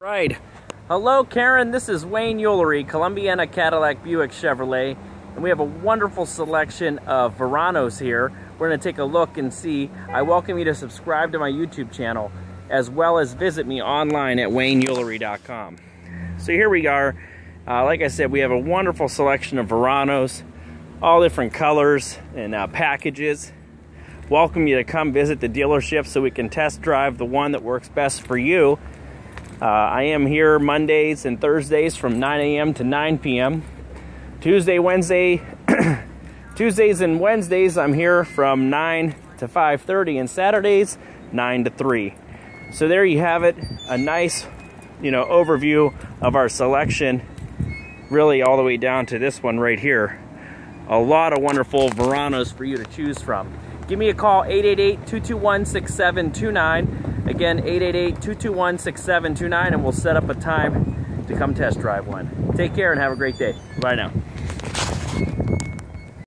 Right. Hello, Karen. This is Wayne Ulery, Columbiana Cadillac Buick Chevrolet, and we have a wonderful selection of Veranos here. We're going to take a look and see. I welcome you to subscribe to my YouTube channel, as well as visit me online at wayneulery.com. So here we are. Uh, like I said, we have a wonderful selection of Veranos, all different colors and uh, packages. Welcome you to come visit the dealership so we can test drive the one that works best for you. Uh, I am here Mondays and Thursdays from 9 a.m. to 9 p.m. Tuesday, Wednesday, Tuesdays and Wednesdays I'm here from 9 to 5:30 and Saturdays 9 to 3. So there you have it, a nice, you know, overview of our selection really all the way down to this one right here. A lot of wonderful Veranos for you to choose from. Give me a call 888-221-6729 Again, 888-221-6729 and we'll set up a time to come test drive one. Take care and have a great day. Bye now.